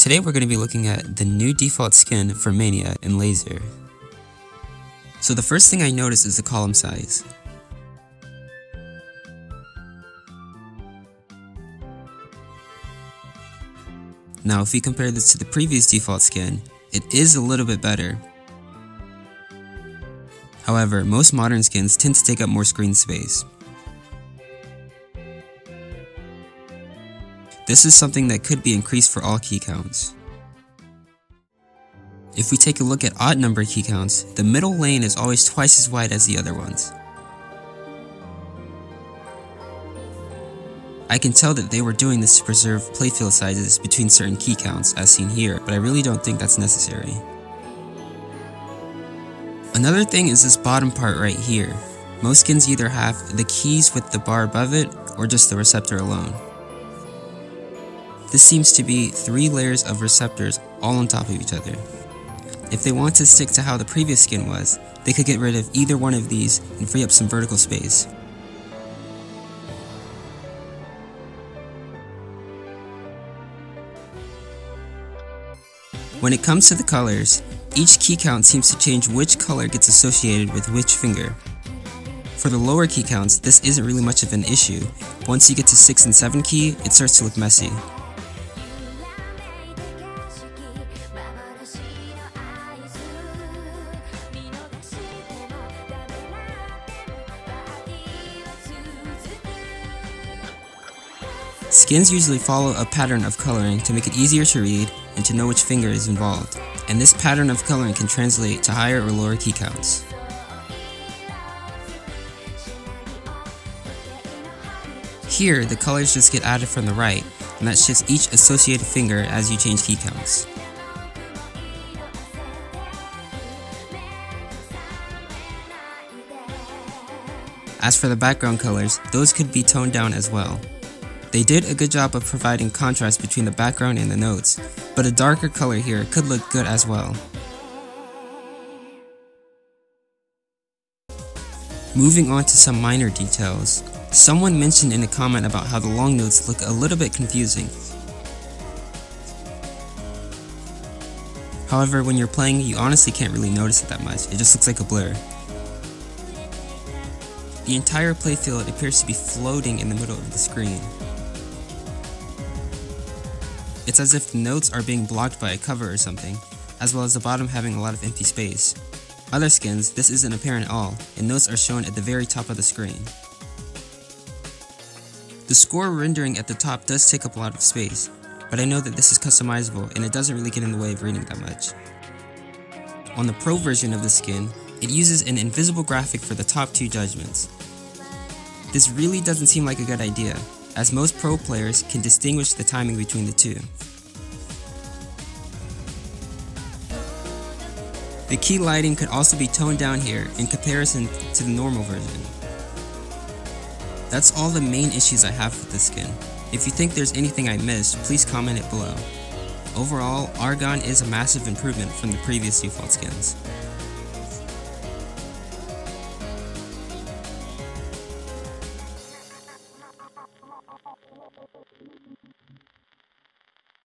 Today we're going to be looking at the new default skin for Mania in Lazer. So the first thing I notice is the column size. Now if we compare this to the previous default skin, it is a little bit better. However, most modern skins tend to take up more screen space. This is something that could be increased for all key counts. If we take a look at odd number key counts, the middle lane is always twice as wide as the other ones. I can tell that they were doing this to preserve playfield sizes between certain key counts as seen here, but I really don't think that's necessary. Another thing is this bottom part right here. Most skins either have the keys with the bar above it, or just the receptor alone. This seems to be three layers of receptors all on top of each other. If they want to stick to how the previous skin was, they could get rid of either one of these and free up some vertical space. When it comes to the colors, each key count seems to change which color gets associated with which finger. For the lower key counts, this isn't really much of an issue, once you get to 6 and 7 key, it starts to look messy. Skins usually follow a pattern of coloring to make it easier to read and to know which finger is involved, and this pattern of coloring can translate to higher or lower key counts. Here, the colors just get added from the right, and that's just each associated finger as you change key counts. As for the background colors, those could be toned down as well. They did a good job of providing contrast between the background and the notes, but a darker color here could look good as well. Moving on to some minor details, someone mentioned in a comment about how the long notes look a little bit confusing. However, when you're playing, you honestly can't really notice it that much, it just looks like a blur. The entire playfield appears to be floating in the middle of the screen. It's as if the notes are being blocked by a cover or something, as well as the bottom having a lot of empty space. Other skins, this isn't apparent at all, and notes are shown at the very top of the screen. The score rendering at the top does take up a lot of space, but I know that this is customizable and it doesn't really get in the way of reading that much. On the Pro version of the skin, it uses an invisible graphic for the top two judgments. This really doesn't seem like a good idea, as most pro players can distinguish the timing between the two. The key lighting could also be toned down here in comparison to the normal version. That's all the main issues I have with this skin. If you think there's anything I missed, please comment it below. Overall, Argon is a massive improvement from the previous default skins.